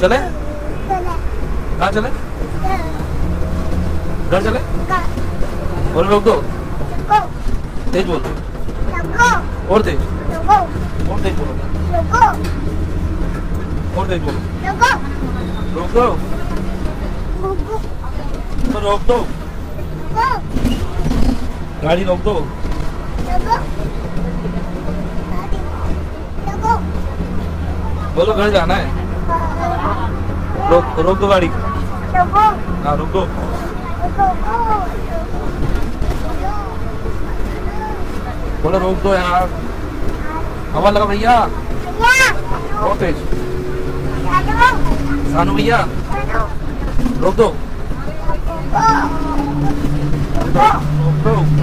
चले? कहाँ चले? घर चले? बोलो रोक। दो तेज बोलो। और तेज। और तेज बोलो। और तेज बोलो। रोक। दो तो रोक दो। गाड़ी रोक दो। बोलो घर जाना है। रोक दो गाड़ी हाँ रोक दो बोलो रोक दो यार। हवा लगा भैया। और तेज। सानू भैया। रोक दो। रोक दो।